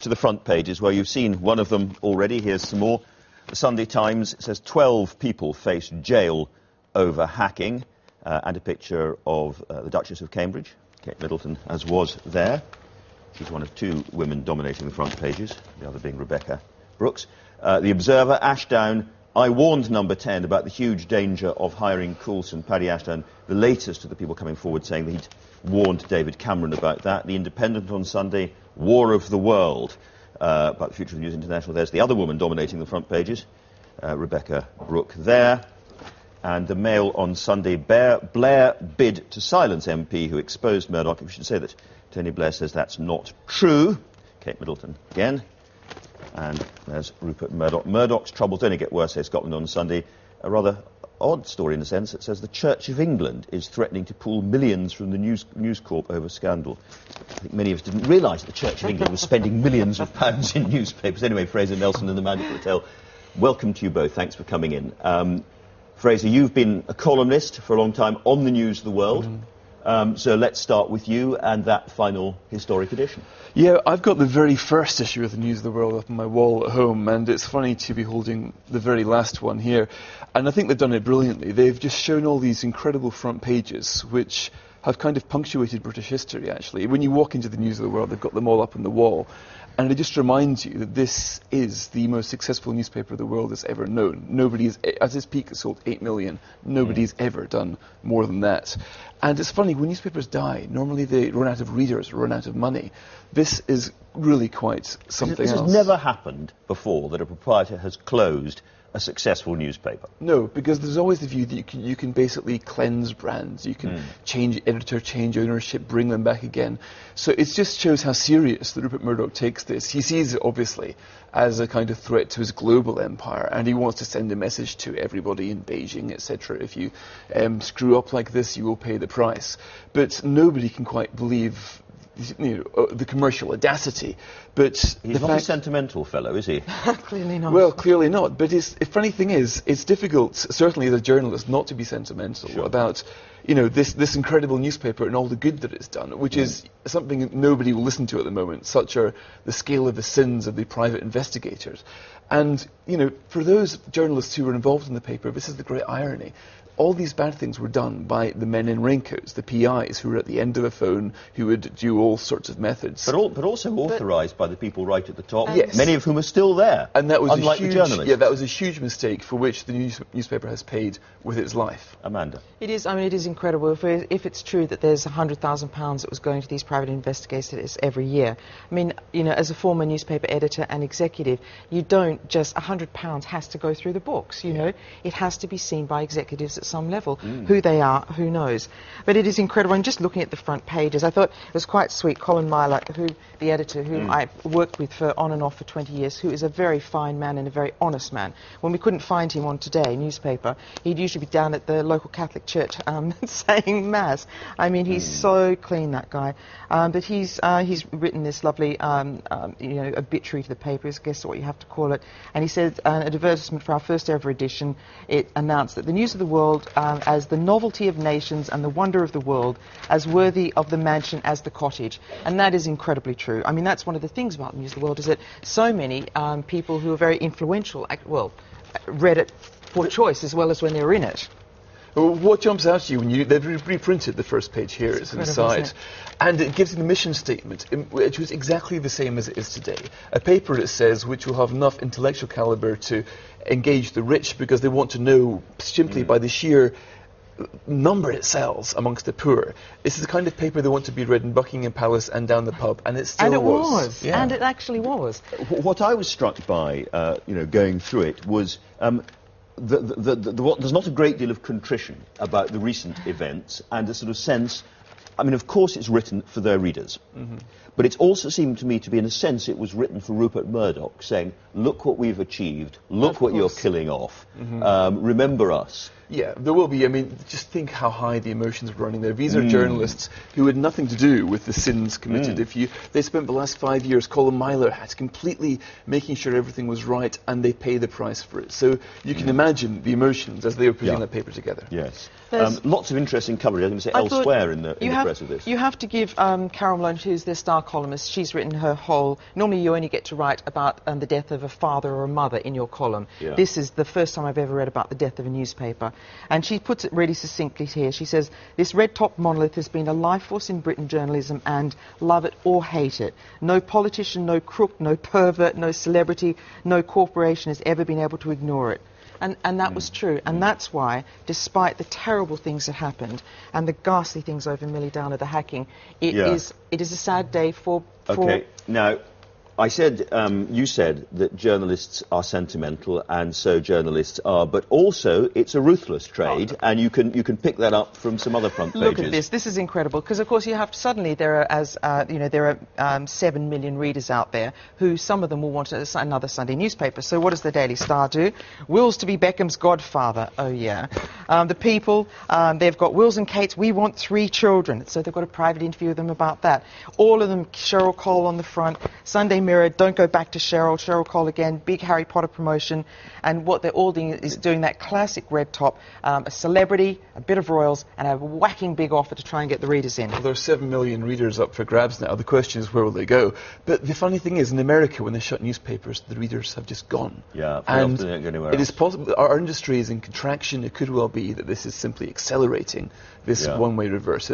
to the front pages where you've seen one of them already. Here's some more. The Sunday Times says 12 people face jail over hacking, uh, and a picture of uh, the Duchess of Cambridge, Kate Middleton, as was there. She's one of two women dominating the front pages, the other being Rebekah Brooks. Uh, the Observer, Ashdown. I warned number 10 about the huge danger of hiring Coulson, Paddy Ashdown, the latest of the people coming forward saying that he'd warned David Cameron about that. The Independent on Sunday, War of the World, uh, about the future of the News International. There's the other woman dominating the front pages, uh, Rebekah Brooke there. And the Mail on Sunday, Blair, Blair bid to silence MP who exposed Murdoch. If we should say that Tony Blair says that's not true. Kate Middleton again. And there's Rupert Murdoch. Murdoch's troubles only get worse, says Scotland on Sunday. A rather odd story in a sense. It says the Church of England is threatening to pull millions from the News, News Corp over scandal. I think many of us didn't realise the Church of England was spending millions of pounds in newspapers. Anyway, Fraser Nelson and Amanda Platell, welcome to you both. Thanks for coming in. Um, Fraser, you've been a columnist for a long time on the News of the World. Mm -hmm. Um, so let's start with you and that final historic edition. Yeah, I've got the very first issue of the News of the World up on my wall at home, and it's funny to be holding the very last one here. And I think they've done it brilliantly. They've just shown all these incredible front pages, which have kind of punctuated British history, actually. When you walk into the News of the World, they've got them all up on the wall. And it just reminds you that this is the most successful newspaper the world has ever known. Nobody has, at its peak, it sold 8 million. Nobody's mm. ever done more than that. And it's funny, when newspapers die, normally they run out of readers, run out of money. This is really quite something this else. This has never happened before that a proprietor has closed a successful newspaper. No, because there's always the view that you can, you can basically cleanse brands, you can mm. change editor, change ownership, bring them back again. So it just shows how serious that Rupert Murdoch takes this. He sees it, obviously, as a kind of threat to his global empire, and he wants to send a message to everybody in Beijing, etc. If you um, screw up like this, you will pay the price. But nobody can quite believe you know, uh, the commercial audacity. But he's not a sentimental fellow, is he? clearly not. Well, clearly not. But the funny thing is, it's difficult, certainly as a journalist, not to be sentimental sure. about, you know, this this incredible newspaper and all the good that it's done, which mm. is something nobody will listen to at the moment. Such are the scale of the sins of the private investigators. And, you know, for those journalists who were involved in the paper, this is the great irony all these bad things were done by the men in raincoats, the PIs, who were at the end of a phone, who would do all sorts of methods. But, all, but also authorised by the people right at the top, yes. many of whom are still there, and that was unlike a huge, the journalists. Yeah, that was a huge mistake for which the news, newspaper has paid with its life. Amanda. It is, I mean, it is incredible. If, if it's true that there's £100,000 that was going to these private investigators every year, I mean, you know, as a former newspaper editor and executive, you don't just, £100 has to go through the books, you yeah. know. It has to be seen by executives at some level. Mm who they are, who knows. But it is incredible. And just looking at the front pages, I thought it was quite sweet. Colin Myler, who the editor, whom mm. I worked with for on and off for 20 years, who is a very fine man and a very honest man. When we couldn't find him on Today newspaper, he'd usually be down at the local Catholic church um, saying mass. I mean, he's mm. so clean, that guy. Um, but he's uh, he's written this lovely, um, um you know, obituary to the paper. I guess what you have to call it. And he said uh, an advertisement for our first ever edition. It announced that the news of the world um, as the novelty of nations and the wonder of the world, as worthy of the mansion as the cottage. And that is incredibly true. I mean, that's one of the things about the News of the World, is that so many um, people who are very influential, well, read it for choice as well as when they were in it. What jumps out to you when you they've reprinted the first page here it's inside, it? and it gives you the mission statement, which was exactly the same as it is today. A paper it says which will have enough intellectual caliber to engage the rich because they want to know simply mm. by the sheer number it sells amongst the poor. This is the kind of paper they want to be read in Buckingham Palace and down the pub, and it still and it was. was. Yeah. And it actually was. What I was struck by, uh, you know, going through it was um, the, the, the, what, there's not a great deal of contrition about the recent events and a sort of sense. I mean, of course, it's written for their readers. Mm -hmm. But it also seemed to me to be, in a sense, it was written for Rupert Murdoch, saying, look what we've achieved, look of what course. you're killing off, mm -hmm. um, remember us. Yeah, there will be. I mean, just think how high the emotions were running there. These are journalists who had nothing to do with the sins committed. If you, they spent the last five years, Colin Myler had completely making sure everything was right, and they pay the price for it. So you can imagine the emotions as they were putting Yeah. that paper together. Yes. Um, lots of interesting coverage, I'm going to say, I elsewhere in the, in you the have, press of this. You have to give um, Carole Malone, who's their star columnist, she's written her whole. Normally, you only get to write about um, the death of a father or a mother in your column. Yeah. This is the first time I've ever read about the death of a newspaper. And she puts it really succinctly here. She says, This red top monolith has been a life force in Britain journalism, and love it or hate it. No politician, no crook, no pervert, no celebrity, no corporation has ever been able to ignore it. And, and that Mm. was true. And that's why, despite the terrible things that happened and the ghastly things over Milly Dowler, the hacking, it is Yeah. it is a sad day for. for Okay. Now, I said, um, you said that journalists are sentimental, and so journalists are, but also it's a ruthless trade, and you can you can pick that up from some other front pages. Look at this. This is incredible because, of course, you have suddenly there are as uh, you know there are um, seven million readers out there who some of them will want a, another Sunday newspaper. So what does the Daily Star do? Wills to be Beckham's godfather. Oh yeah. Um, the People um, they've got Wills and Kate's. We want three children. So they've got a private interview with them about that. All of them. Cheryl Cole on the front. Sunday Mirror. Don't go back to Cheryl. Cheryl Cole again. Big Harry Potter promotion. And what they're all doing is doing that classic red top. Um, a celebrity, a bit of royals, and a whacking big offer to try and get the readers in. Well, there are 7 million readers up for grabs now. The question is, where will they go? But the funny thing is, in America, when they shut newspapers, the readers have just gone. Yeah, very and don't go anywhere it is else. possible, our, our industry is in contraction. It could well be that this is simply accelerating this Yeah. one-way reverse.